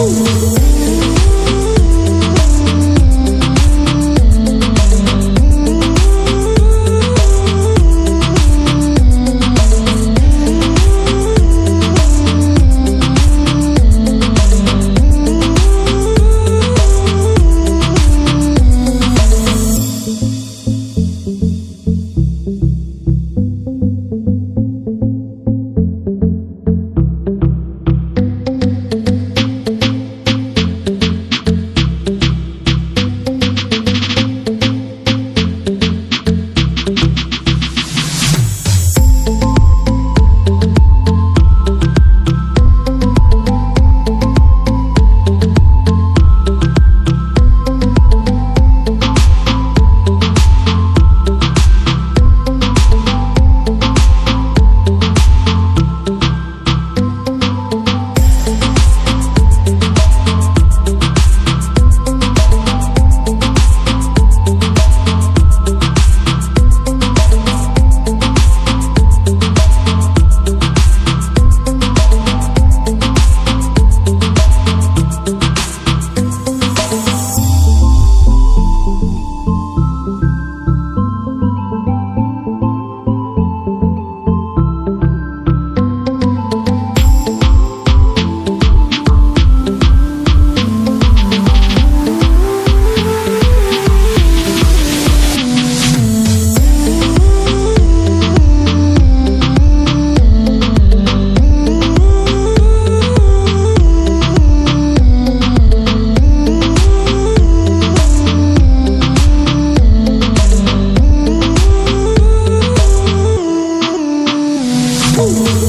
Ooh. Ooh.